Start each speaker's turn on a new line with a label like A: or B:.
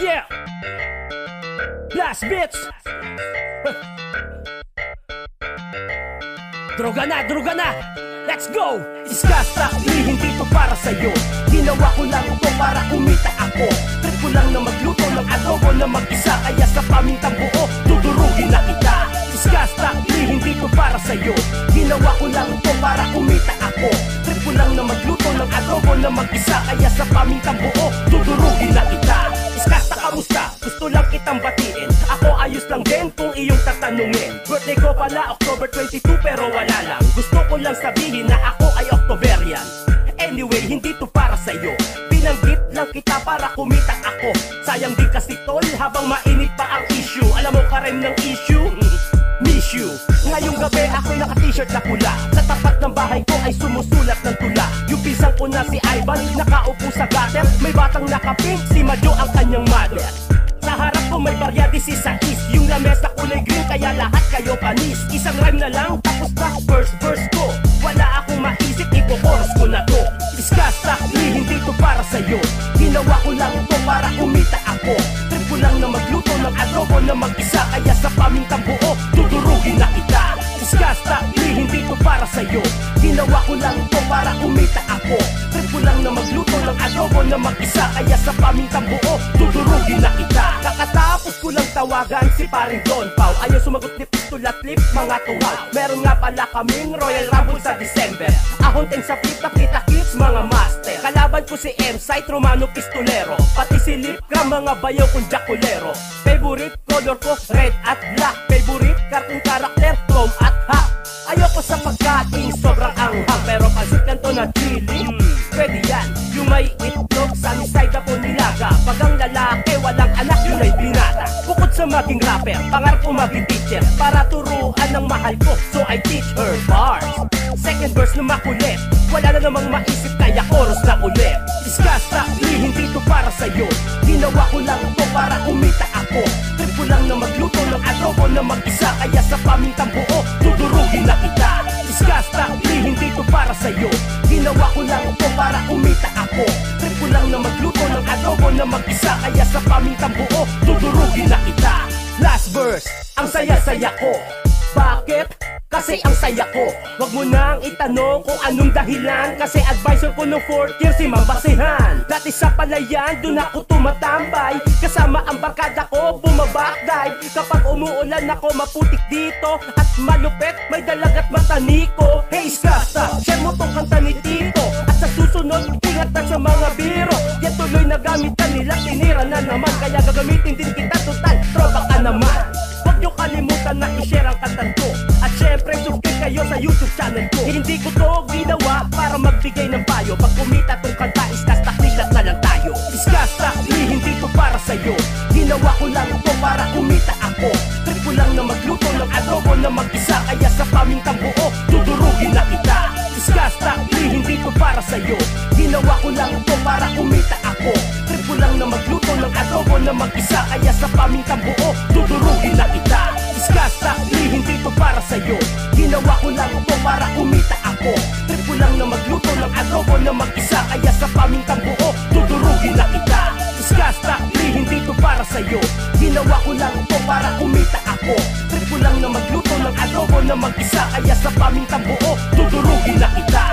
A: Yeah! Blast bitch! droga na, droga na! Let's go! Iskasta, di hindi to para sa'yo Ginawa ko lang ito para kumita ako Trip ko lang na magluto ng adobo na mag-isa Kaya sa pamintang buo, dudurugin na kita Iskasta, di hindi to para sa'yo Ginawa ko lang ito para kumita ako Trip ko lang na magluto ng adobo na mag-isa Kaya sa pamintang buo, Birthday ko pala October 22 pero wala lang. Gusto ko lang sabihin na ako ay Octoberian Anyway, hindi to para sa'yo. Binanggit lang kita para kumita ako. Sayang din kasi tol habang mainit pa ang issue. Alam mo ka rin ng issue? Miss you. Ngayong gabi ako'y naka-t-shirt na pula. Sa tapat ng bahay ko ay sumusulat ng tula. Yung pisang ko na si Ivan Nakaupo sa gutter. May batang nakapink Si Majo ang kanyang mother ko may barya 16 Yung lamesa kulay green kaya lahat kayo panis. Isang rhyme na lang tapos na first verse ko. Wala akong maisip ipo-chorus ko na to. Iskasta, di hindi to para sa'yo. Ginawa ko lang to para kumita ako. Trip ko lang na magluto ng adobo na mag-isa Kaya sa pamintang buo, dudurugin na kita. Iskasta, di hindi to para sa'yo. Ginawa ko lang to para kumita ako. Trip ko lang na magluto ng adobo na mag-isa Kaya sa pamintang buo, dudurugin na kita tawagan si paring Don Pao. Ayaw sumagot ni pistol at flip, mga tuhaw Meron nga pala kaming Royal Rumble sa December. Ahonten sa flip na kita kits, mga master. Kalaban ko si M-Site, Romano Pistolero. Pati si Lipka, mga bayaw kong jakulero. Favorite color ko, red at black. Favorite cartoon character, Tom at Hack Ayoko sa pagkain, sobrang anghang. Pero pansit kanto na chili, sa maging rapper, pangarap ko maging teacher Para turuan ng mahal ko, so I teach her bars. Second verse na makulit. Wala na namang maisip kaya chorus na ulit. Disgasta, di hindi to para sa'yo. Ginawa ko lang to para kumita ako. Trip ko lang na magluto ng adobo na mag-isa. Kaya sa pamintang buo, dudurugin na kita. Disgasta, di hindi to para sa'yo. Ginawa ko lang to para kumita ako. Trip ko lang na magluto ng adobo na mag-isa. Kaya sa pamintang buo, Kasi ang saya ko. Huwag mo nang itanong kung anong dahilan. Kasi advisor ko no fourth year si Mambasihan Dati sa palayan, dun ako tumatambay. Kasama ang barkada ko, bumabakdive Kapag umuulan ako, maputik dito. At malupet, may dalagat mataniko Hey Skasta, share mo tong kanta ni Tito. At sa susunod, ingatan sa mga biro. Yan tuloy na gamitan nila, tinira na naman. Kaya gagamitin din kita, total, tropa ka naman kalimutan na i-share ang katan ko At syempre subscribe kayo sa YouTube channel ko. Hindi ko to ginawa para magbigay ng payo. Pag kumita tong kanta is kasta knilat na lang tayo. Iskasta, di hindi to para sa'yo. Ginawa ko lang to para kumita ako. Trip ko lang na magluto ng adobo na mag-isa. Kaya sa pamintang buo, dudurugin na kita. Iskasta, di hindi to para sa'yo. Ginawa ko lang to para kumita ako. Trip ko lang na magluto ng adobo na mag-isa. Kaya sa pamintang buo, dudurugin na kita Iskasta, di hindi to para sa'yo. Ginawa ko lang to para kumita ako. Trip ko lang na magluto ng adobo na mag-isa. Kaya sa pamintang buo, dudurugin na kita. Iskasta, di hindi to para sa'yo. Ginawa ko lang to para kumita ako. Trip ko lang na magluto ng adobo na mag-isa. Kaya sa pamintang buo, dudurugin na kita